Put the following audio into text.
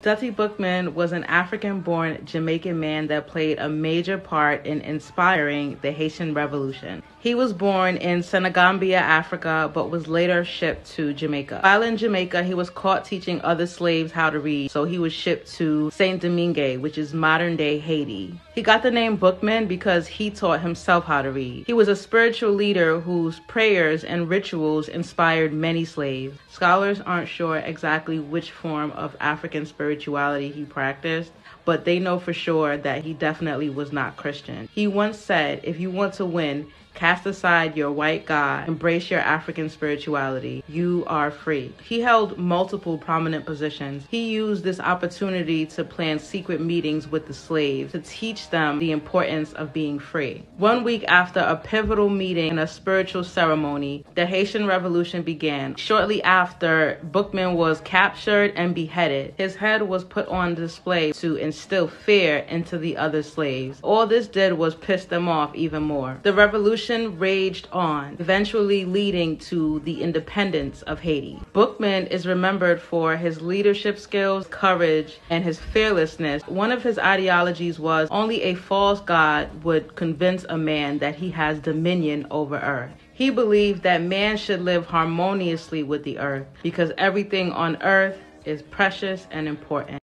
Dutty Bookman was an African born Jamaican man that played a major part in inspiring the Haitian Revolution. He was born in Senegambia, Africa, but was later shipped to Jamaica. While in Jamaica, he was caught teaching other slaves how to read, so he was shipped to Saint Domingue, which is modern day Haiti. He got the name Bookman because he taught himself how to read. He was a spiritual leader whose prayers and rituals inspired many slaves. Scholars aren't sure exactly which form of African spirituality he practiced, but they know for sure that he definitely was not Christian. He once said, If you want to win, Cast aside your white God, embrace your African spirituality. You are free. He held multiple prominent positions. He used this opportunity to plan secret meetings with the slaves to teach them the importance of being free. One week after a pivotal meeting and a spiritual ceremony, the Haitian Revolution began. Shortly after, Bookman was captured and beheaded. His head was put on display to instill fear into the other slaves. All this did was piss them off even more. The revolution raged on, eventually leading to the independence of Haiti. Bookman is remembered for his leadership skills, courage, and his fearlessness. One of his ideologies was only a false god would convince a man that he has dominion over earth. He believed that man should live harmoniously with the earth because everything on earth is precious and important.